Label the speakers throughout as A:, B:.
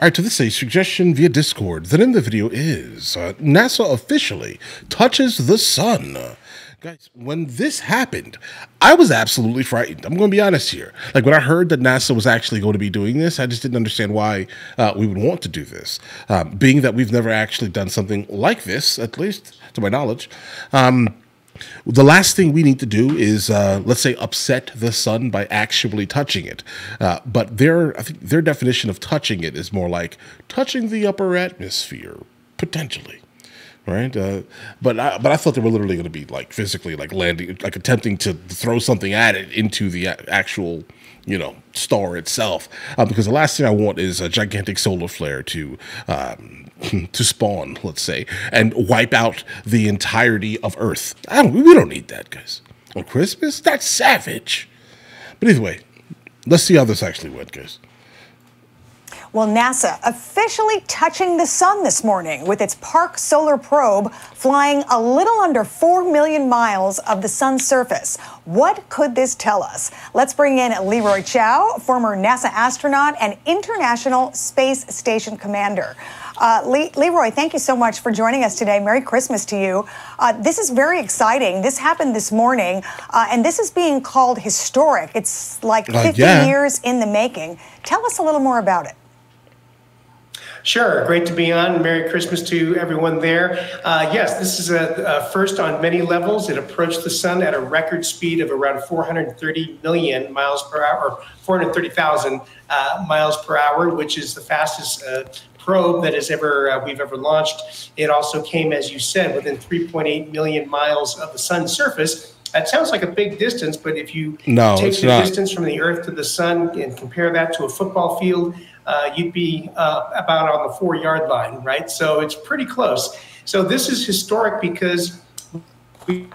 A: All right, to this a suggestion via Discord. The name of the video is uh, NASA officially touches the sun. Guys, when this happened, I was absolutely frightened. I'm going to be honest here. Like when I heard that NASA was actually going to be doing this, I just didn't understand why uh, we would want to do this. Um, being that we've never actually done something like this, at least to my knowledge. Um, the last thing we need to do is, uh, let's say, upset the sun by actually touching it. Uh, but their, I think their definition of touching it is more like touching the upper atmosphere, potentially. Right, uh, but I, but I thought they were literally going to be like physically like landing, like attempting to throw something at it into the actual you know star itself uh, because the last thing i want is a gigantic solar flare to um, to spawn let's say and wipe out the entirety of earth I don't, we don't need that guys on christmas that's savage but either way let's see how this actually went guys
B: well, NASA officially touching the sun this morning with its Parker Solar Probe flying a little under 4 million miles of the sun's surface. What could this tell us? Let's bring in Leroy Chiao, former NASA astronaut and International Space Station commander. Uh, Le- Leroy, thank you so much for joining us today. Merry Christmas to you. Uh, this is very exciting. This happened this morning, uh, and this is being called historic. It's like uh, 50 yeah. years in the making. Tell us a little more about it.
C: Sure, great to be on. Merry Christmas to everyone there. Uh, yes, this is a, a, first on many levels. It approached the sun at a record speed of around 430 million miles per hour, or 430,000 uh, miles per hour, which is the fastest uh, probe that has ever uh, we've ever launched. It also came, as you said, within 3.8 million miles of the sun's surface. That sounds like a big distance, but if you
A: no,
C: take the
A: not.
C: distance from the Earth to the sun and compare that to a football field, uh, you'd be uh, about on the four yard line, right? So it's pretty close. So this is historic because we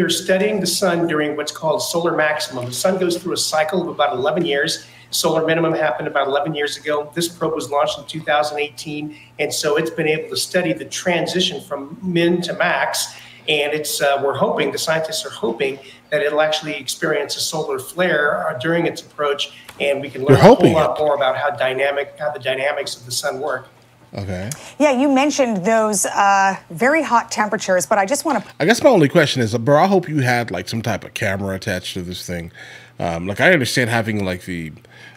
C: are studying the sun during what's called solar maximum. The sun goes through a cycle of about 11 years. Solar minimum happened about 11 years ago. This probe was launched in 2018. And so it's been able to study the transition from min to max. And it's uh, we're hoping, the scientists are hoping that it'll actually experience a solar flare uh, during its approach, and we can learn a whole lot more about how dynamic, how the dynamics of the sun work.
A: Okay.
B: Yeah, you mentioned those uh, very hot temperatures, but I just want to.
A: I guess my only question is, bro, I hope you had like some type of camera attached to this thing. Um, like I understand having like the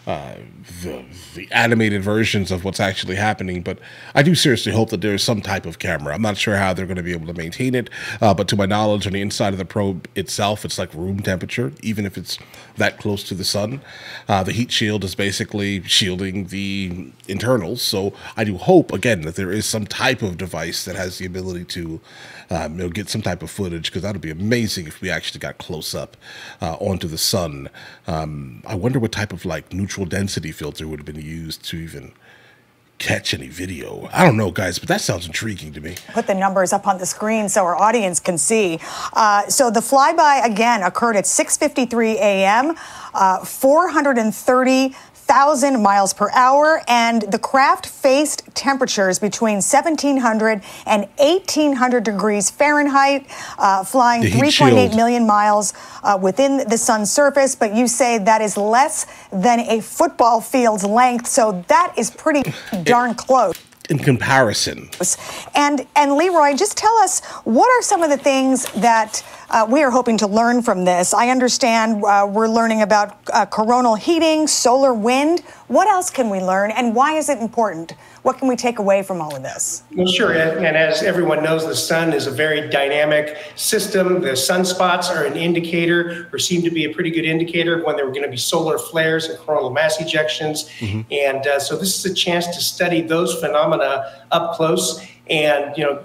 A: uh, the, the animated versions of what's actually happening. But I do seriously hope that there is some type of camera. I'm not sure how they're going to be able to maintain it, uh, but to my knowledge, on the inside of the probe itself, it's like room temperature, even if it's that close to the sun. Uh, the heat shield is basically shielding the internals. So I do hope again that there is some type of device that has the ability to um, you know, get some type of footage because that would be amazing if we actually got close up uh, onto the sun. Um, I wonder what type of like neutral density filter would have been used to even catch any video. I don't know, guys, but that sounds intriguing to me.
B: Put the numbers up on the screen so our audience can see. Uh, so the flyby again occurred at 6:53 a.m. Uh, 430 1,000 miles per hour, and the craft faced temperatures between 1,700 and 1,800 degrees Fahrenheit, uh, flying 3.8 million miles uh, within the sun's surface. But you say that is less than a football field's length, so that is pretty darn close
A: in comparison.
B: And and Leroy, just tell us what are some of the things that uh, we are hoping to learn from this. I understand uh, we're learning about uh, coronal heating, solar wind. What else can we learn, and why is it important? What can we take away from all of this?
C: Well, sure. And as everyone knows, the sun is a very dynamic system. The sunspots are an indicator, or seem to be a pretty good indicator of when there are going to be solar flares and coronal mass ejections. Mm-hmm. And uh, so this is a chance to study those phenomena up close and you know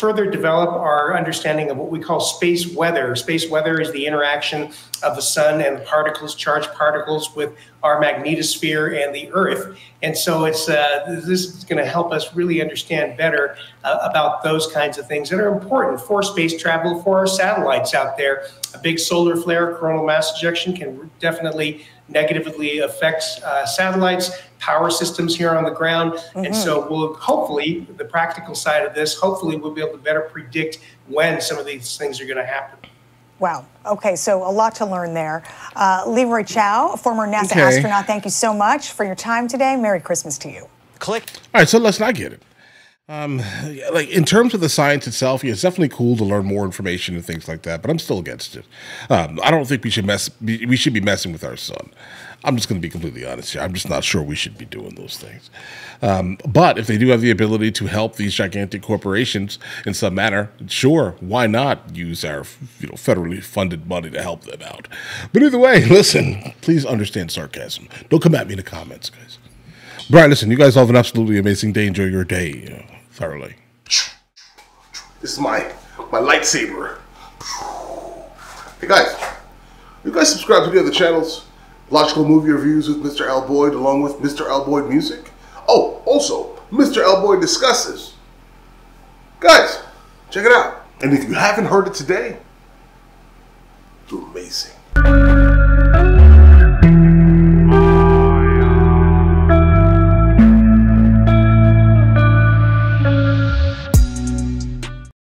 C: further develop our understanding of what we call space weather. Space weather is the interaction of the sun and particles, charged particles, with our magnetosphere and the Earth. And so it's uh, this is going to help us really understand better uh, about those kinds of things that are important for space travel for our satellites out there. A big solar flare, coronal mass ejection, can definitely negatively affect uh, satellites power systems here on the ground. Mm-hmm. And so we'll hopefully, the practical side of this, hopefully we'll be able to better predict when some of these things are going to happen.
B: Wow. Okay, so a lot to learn there. Uh, Leroy Chiao, former NASA okay. astronaut, thank you so much for your time today. Merry Christmas to you.
D: Click.
A: All right, so let's not get it. Um, like in terms of the science itself, yeah, it's definitely cool to learn more information and things like that. But I'm still against it. Um, I don't think we should mess. We should be messing with our sun. I'm just going to be completely honest here. I'm just not sure we should be doing those things. Um, but if they do have the ability to help these gigantic corporations in some manner, sure, why not use our you know federally funded money to help them out? But either way, listen, please understand sarcasm. Don't come at me in the comments, guys. Brian, listen, you guys have an absolutely amazing day. Enjoy your day thoroughly.
E: This is my my lightsaber. Hey guys, you guys subscribe to the other channels? Logical movie reviews with Mr. L. Boyd, along with Mr. L. Boyd music. Oh, also, Mr. L. Boyd discusses. Guys, check it out. And if you haven't heard it today, it's amazing.